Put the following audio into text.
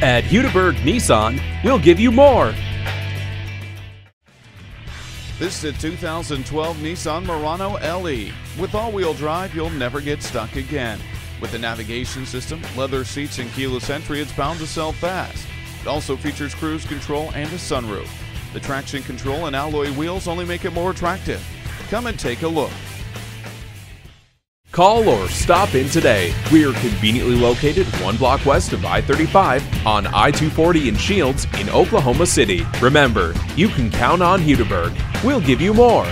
At Hudiburg Nissan, we'll give you more. This is a 2012 Nissan Murano LE. With all-wheel drive, you'll never get stuck again. With the navigation system, leather seats, and keyless entry, it's bound to sell fast. It also features cruise control and a sunroof. The traction control and alloy wheels only make it more attractive. Come and take a look. Call or stop in today. We are conveniently located one block west of I 35 on I 240 in Shields in Oklahoma City. Remember, you can count on Hudiburg. We'll give you more.